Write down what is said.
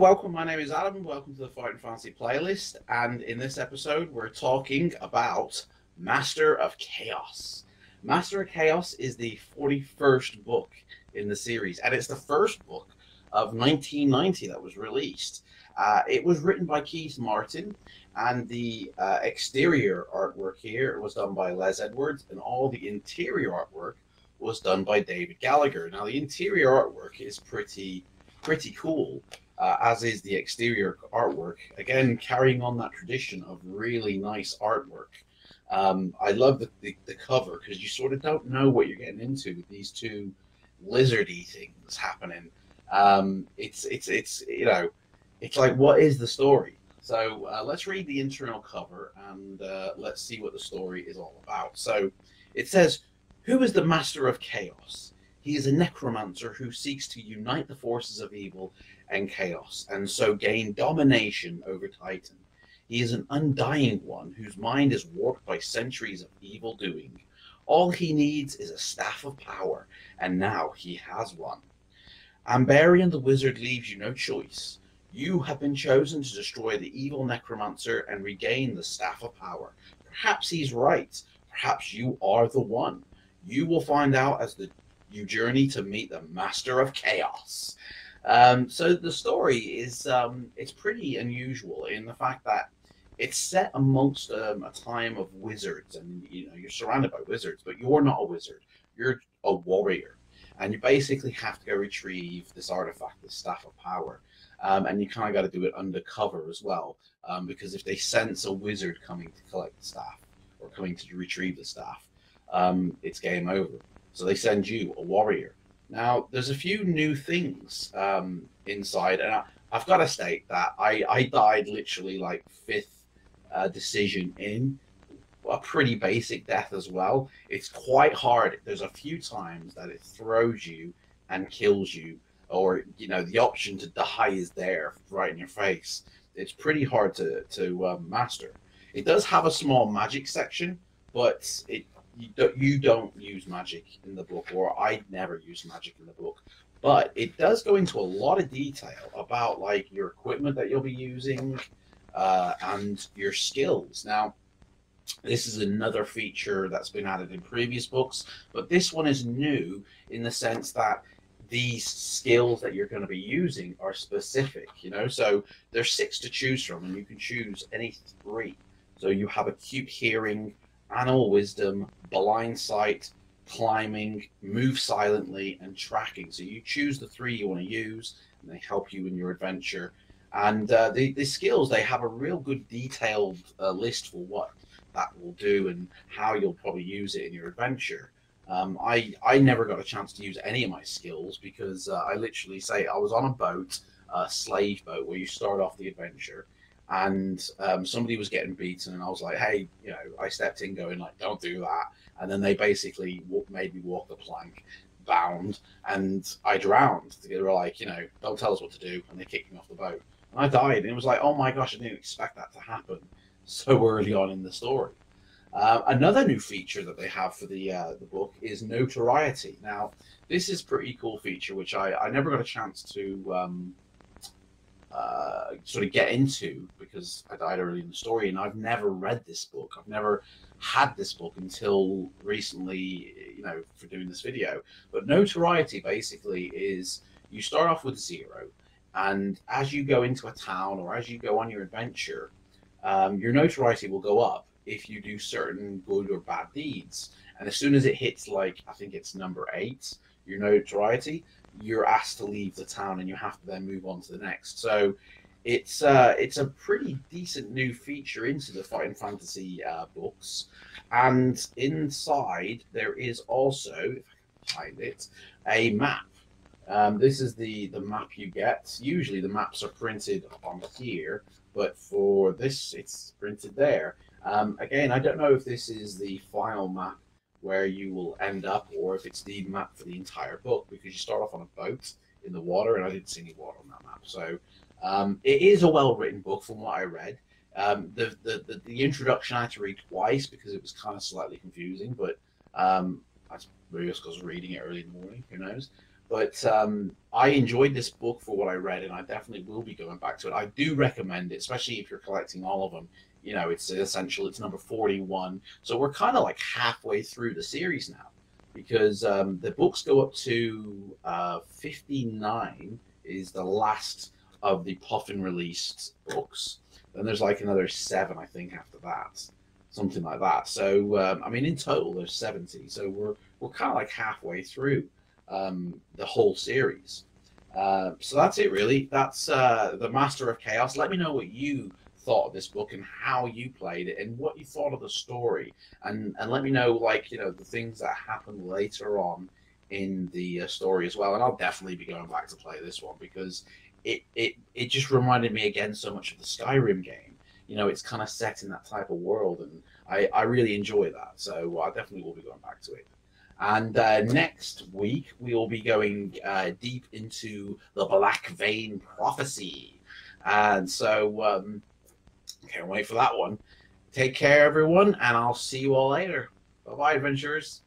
Welcome. My name is Adam. Welcome to the Fighting Fantasy playlist. And in this episode, we're talking about Master of Chaos. Master of Chaos is the 41st book in the series, and it's the first book of 1990 that was released. Uh, it was written by Keith Martin, and the uh, exterior artwork here was done by Les Edwards, and all the interior artwork was done by David Gallagher. Now, the interior artwork is pretty pretty cool uh, as is the exterior artwork. Again, carrying on that tradition of really nice artwork. Um, I love the, the, the cover because you sort of don't know what you're getting into with these two lizardy things happening. Um, it's it's it's you know, it's like what is the story? So uh, let's read the internal cover and uh, let's see what the story is all about. So it says, "Who is the master of chaos?" He is a necromancer who seeks to unite the forces of evil and chaos, and so gain domination over Titan. He is an undying one whose mind is warped by centuries of evil doing. All he needs is a staff of power, and now he has one. Ambarian the wizard leaves you no choice. You have been chosen to destroy the evil necromancer and regain the staff of power. Perhaps he's right. Perhaps you are the one. You will find out as the you journey to meet the master of chaos. Um, so the story is um, it's pretty unusual in the fact that it's set amongst um, a time of wizards, and you know you're surrounded by wizards, but you're not a wizard. You're a warrior, and you basically have to go retrieve this artifact, this staff of power, um, and you kind of got to do it undercover as well, um, because if they sense a wizard coming to collect the staff or coming to retrieve the staff, um, it's game over. So they send you a warrior now, there's a few new things um, inside, and I, have got to state that I, I died literally like fifth uh, decision in a pretty basic death as well. It's quite hard. There's a few times that it throws you and kills you, or you know the option to die is there right in your face. It's pretty hard to to uh, master. It does have a small magic section, but it you don't, use magic in the book, or I never use magic in the book. But it does go into a lot of detail about like your equipment that you'll be using uh, and your skills. Now, this is another feature that's been added in previous books, but this one is new in the sense that these skills that you're going to be using are specific, you know. So there's six to choose from, and you can choose any three. So you have acute hearing, animal wisdom, blind sight, climbing, move silently, and tracking. So you choose the three you want to use, and they help you in your adventure. And uh, the, the skills, they have a real good detailed uh, list for what that will do and how you'll probably use it in your adventure. Um, I, I never got a chance to use any of my skills because uh, I literally say I was on a boat, a slave boat, where you start off the adventure and um, somebody was getting beaten, and I was like, "Hey, you know," I stepped in, going like, "Don't do that," and then they basically made me walk the plank, bound, and I drowned. They were like, "You know, don't tell us what to do," and they kicked me off the boat, and I died. And it was like, "Oh my gosh, I didn't expect that to happen so early on in the story." Uh, another new feature that they have for the uh, the book is notoriety. Now, this is pretty cool feature, which I, I never got a chance to um, uh, sort of get into because I died early in the story, and I've never read this book. I've never had this book until recently, you know, for doing this video. But notoriety basically is you start off with zero, and as you go into a town or as you go on your adventure, um, your notoriety will go up if you do certain good or bad deeds. And as soon as it hits, like I think it's number eight, your notoriety, you're asked to leave the town and you have to then move on to the next. So it's uh, it's a pretty decent new feature into the Fighting Fantasy uh, books, and inside there is also, if I can find it, a map. Um, this is the the map you get. Usually the maps are printed on here, but for this it's printed there. Um, again, I don't know if this is the final map where you will end up, or if it's the map for the entire book, because you start off on a boat in the water, and I didn't see any water on that map. So um, it is a well written book from what I read. Um, the, the, the, the, introduction I had to read twice because it was kind of slightly confusing, but um, that's maybe because I was reading it early in the morning, who knows. But um, I enjoyed this book for what I read, and I definitely will be going back to it. I do recommend it, especially if you're collecting all of them. You know, it's essential. It's number 41. So we're kind of like halfway through the series now because um, the books go up to uh, 59 is the last of the Puffin released books. Then there's like another seven, I think, after that, something like that. So um, I mean, in total, there's 70. So we're we're kind of like halfway through um, the whole series. Uh, so that's it, really. That's uh, the Master of Chaos. Let me know what you thought of this book and how you played it and what you thought of the story, and and let me know like you know the things that happen later on in the uh, story as well. And I'll definitely be going back to play this one because it it it just reminded me again so much of the Skyrim game. You know, it's kind of set in that type of world, and I I really enjoy that. So I definitely will be going back to it. And uh, next week, we will be going uh, deep into the Black Vein Prophecy. And so, um, can't wait for that one. Take care, everyone, and I'll see you all later. Bye bye, adventurers.